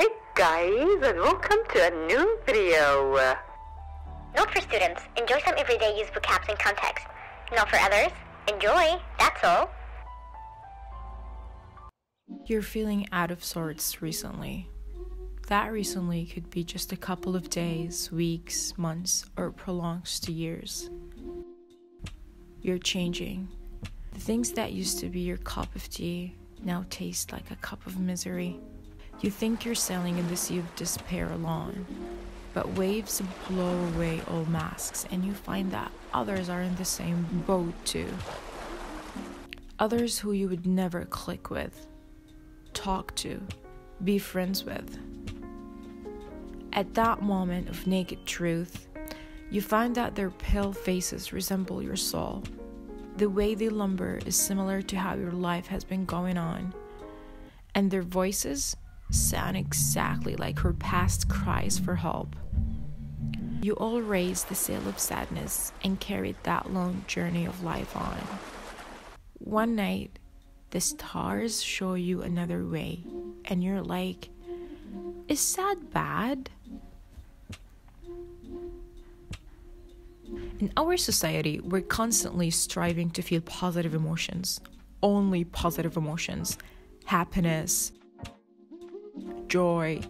Hey guys, and welcome to a new video. Note for students, enjoy some everyday use vocabs and context. Note for others, enjoy, that's all. You're feeling out of sorts recently. That recently could be just a couple of days, weeks, months, or prolongs to years. You're changing. The things that used to be your cup of tea now taste like a cup of misery. You think you're sailing in the sea of despair alone, but waves blow away all masks, and you find that others are in the same boat too. Others who you would never click with, talk to, be friends with. At that moment of naked truth, you find that their pale faces resemble your soul. The way they lumber is similar to how your life has been going on, and their voices sound exactly like her past cries for help. You all raised the sail of sadness and carried that long journey of life on. One night, the stars show you another way, and you're like, is sad bad? In our society, we're constantly striving to feel positive emotions, only positive emotions, happiness, joy,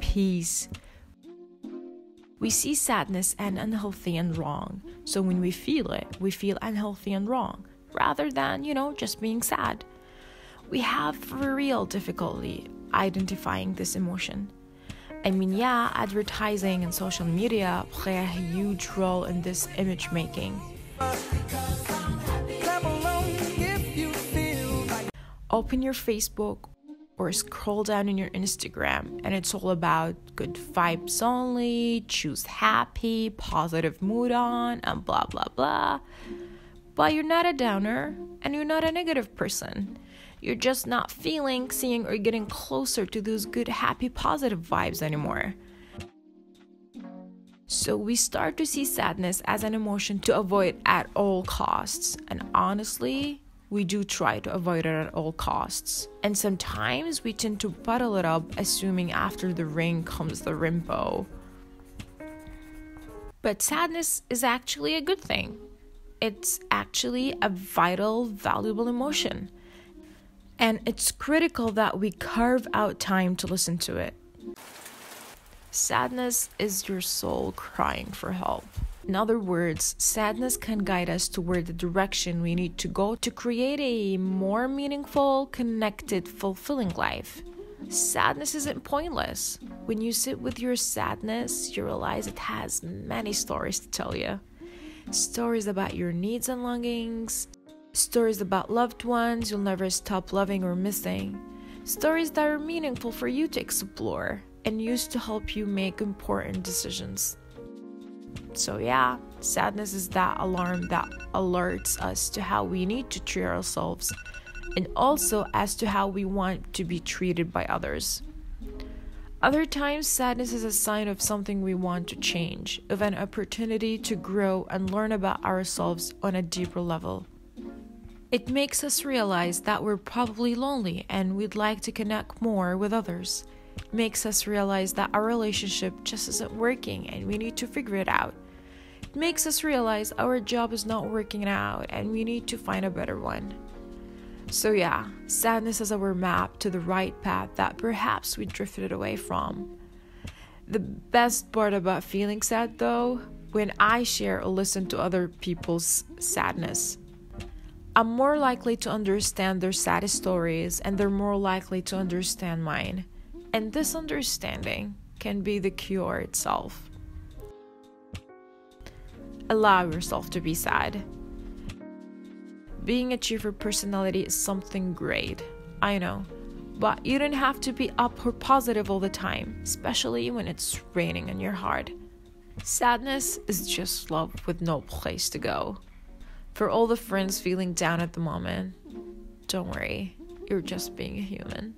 peace. We see sadness and unhealthy and wrong. So when we feel it, we feel unhealthy and wrong rather than, you know, just being sad. We have real difficulty identifying this emotion. I mean, yeah, advertising and social media play a huge role in this image making. Open your Facebook or scroll down in your Instagram and it's all about good vibes only, choose happy, positive mood on, and blah blah blah. But you're not a downer and you're not a negative person. You're just not feeling, seeing, or getting closer to those good, happy, positive vibes anymore. So we start to see sadness as an emotion to avoid at all costs. And honestly, we do try to avoid it at all costs. And sometimes we tend to bottle it up, assuming after the rain comes the rainbow. But sadness is actually a good thing. It's actually a vital, valuable emotion. And it's critical that we carve out time to listen to it. Sadness is your soul crying for help. In other words, sadness can guide us toward the direction we need to go to create a more meaningful, connected, fulfilling life. Sadness isn't pointless. When you sit with your sadness, you realize it has many stories to tell you. Stories about your needs and longings, stories about loved ones you'll never stop loving or missing, stories that are meaningful for you to explore and used to help you make important decisions. So, yeah, sadness is that alarm that alerts us to how we need to treat ourselves and also as to how we want to be treated by others. Other times, sadness is a sign of something we want to change, of an opportunity to grow and learn about ourselves on a deeper level. It makes us realize that we're probably lonely and we'd like to connect more with others. Makes us realize that our relationship just isn't working and we need to figure it out. It makes us realize our job is not working out and we need to find a better one. So, yeah, sadness is our map to the right path that perhaps we drifted away from. The best part about feeling sad, though, when I share or listen to other people's sadness. I'm more likely to understand their sad stories and they're more likely to understand mine. And this understanding can be the cure itself allow yourself to be sad. Being a cheerful personality is something great, I know, but you don't have to be up or positive all the time, especially when it's raining on your heart. Sadness is just love with no place to go. For all the friends feeling down at the moment, don't worry, you're just being a human.